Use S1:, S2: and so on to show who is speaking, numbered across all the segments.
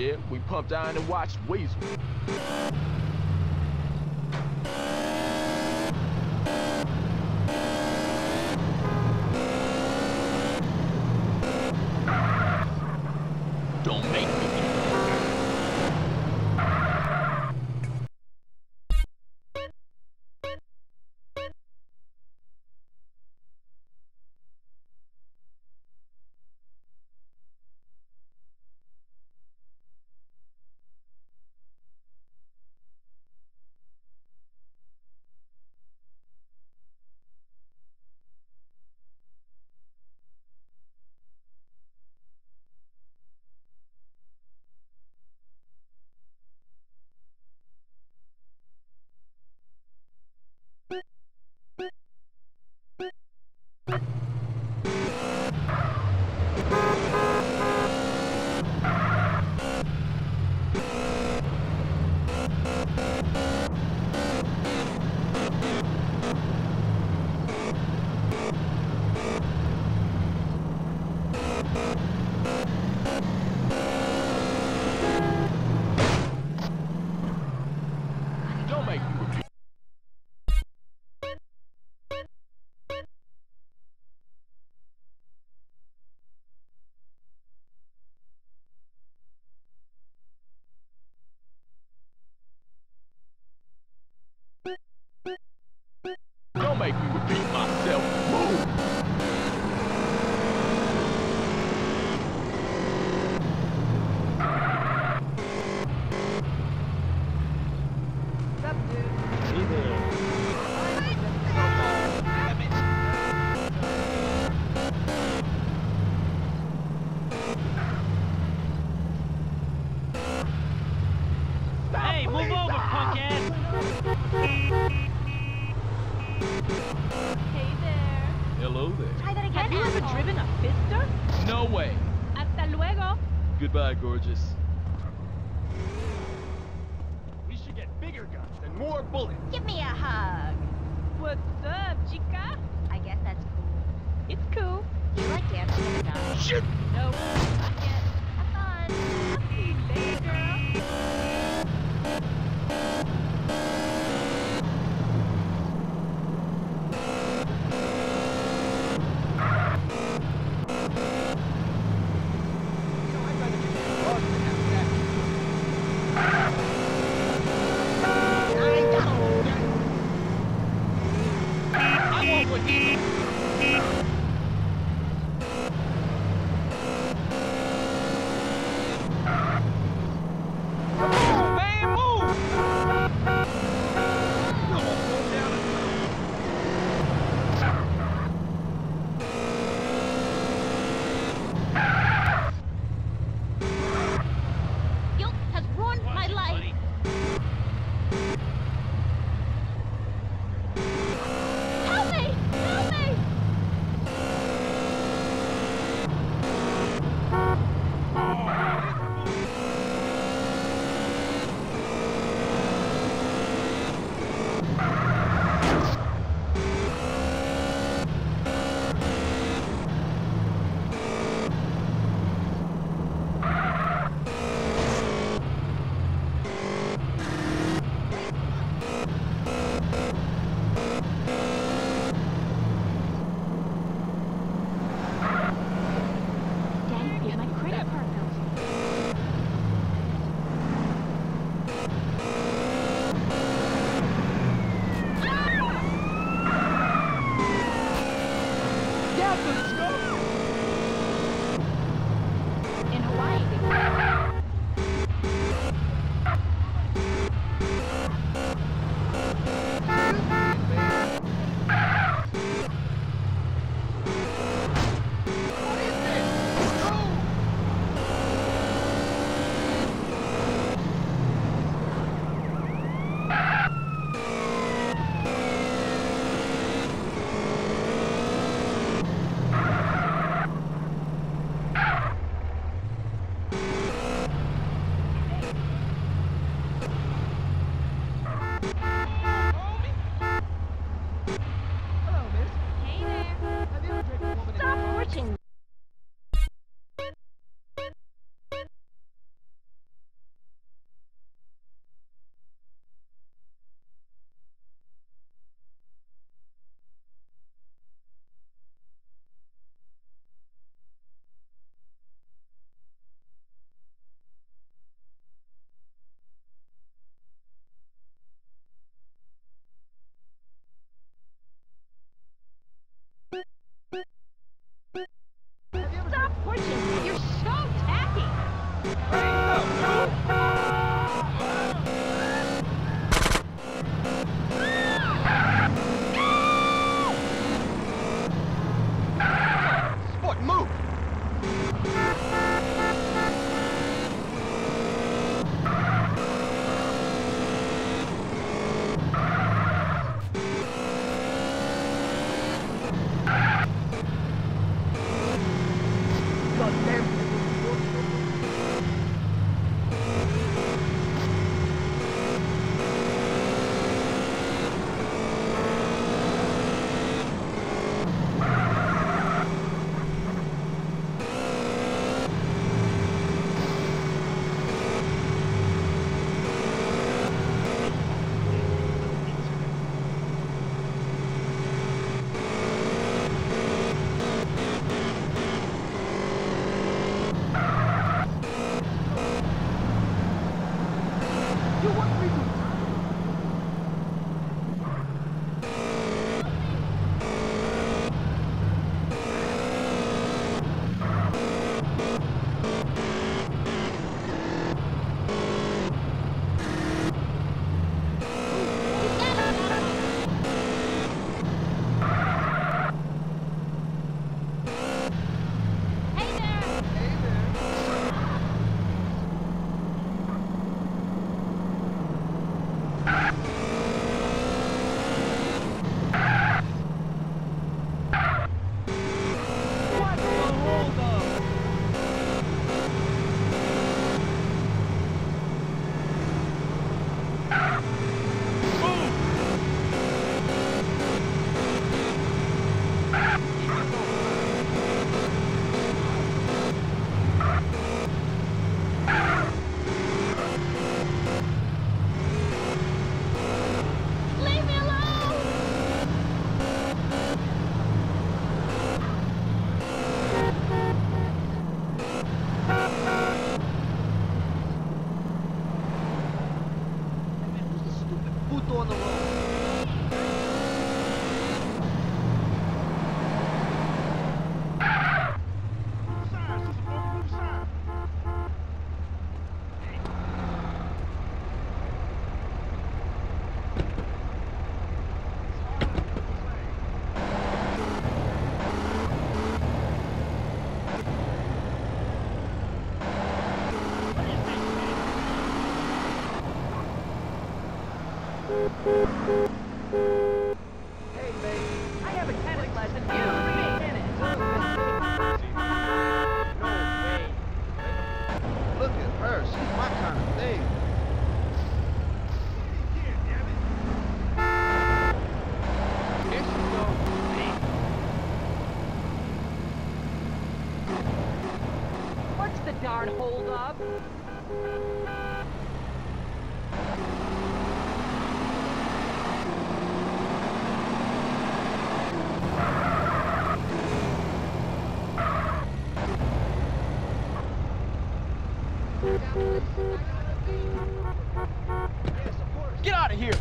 S1: jail. We pumped iron and watched Weazel. Don't make me repeat Hello there.
S2: Try that again. Have you ever driven a Fister?
S1: No way.
S2: Hasta luego.
S1: Goodbye, gorgeous.
S3: We should get bigger guns and more bullets.
S2: Give me a hug. What's up, chica? I guess that's cool. It's cool. You like dancing in the?
S1: Shit!
S2: No, not yet. Have fun. I'll see you later,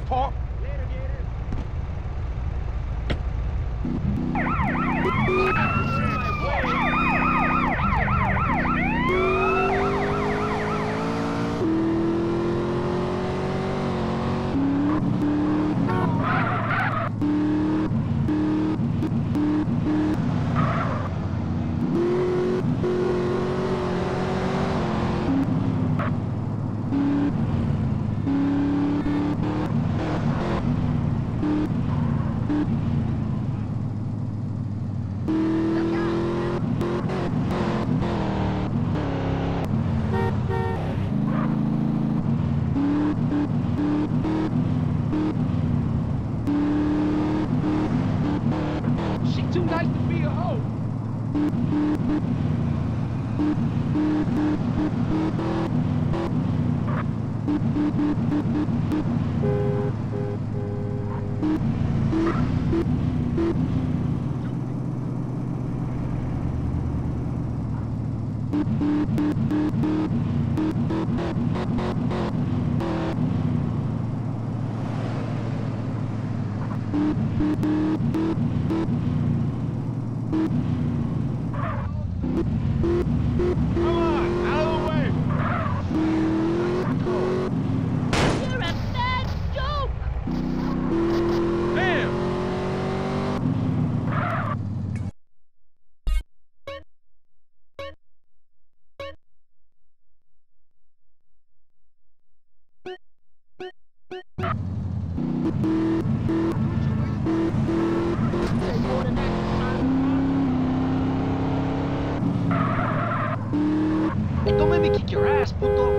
S3: Get
S2: Come
S4: kick your ass, puto.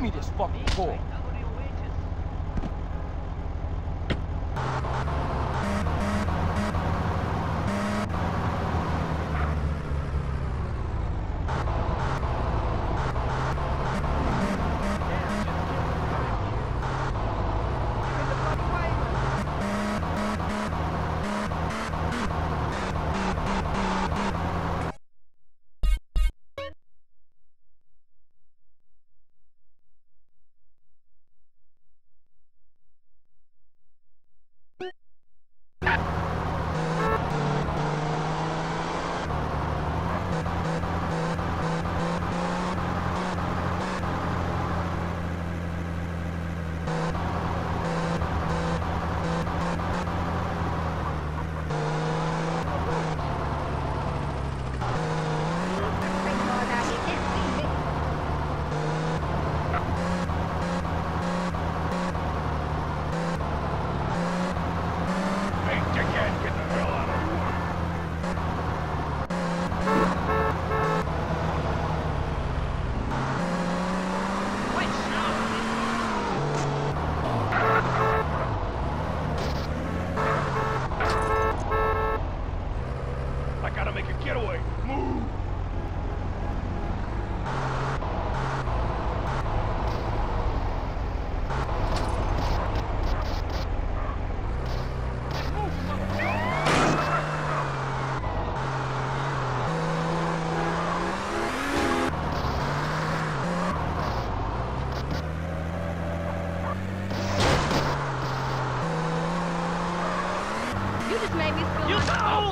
S1: Give me this fucking ball.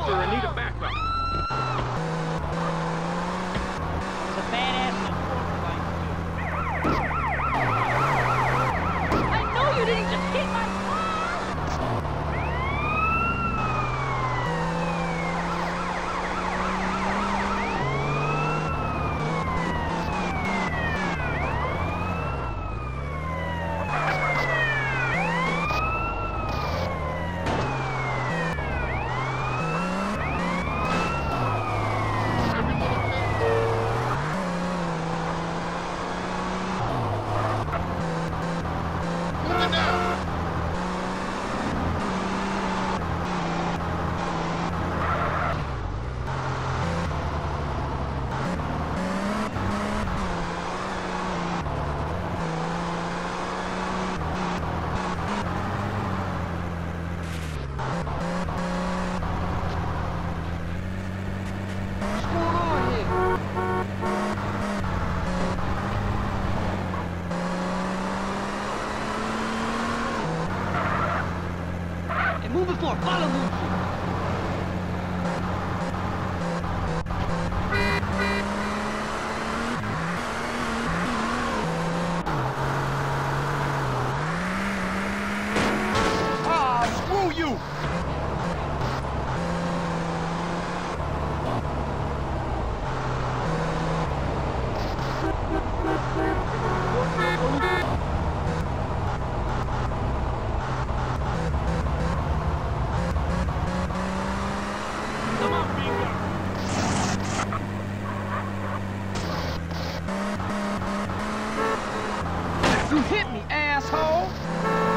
S5: for Anita Move
S3: before, follow Moon.
S1: You
S3: hit
S5: me, asshole!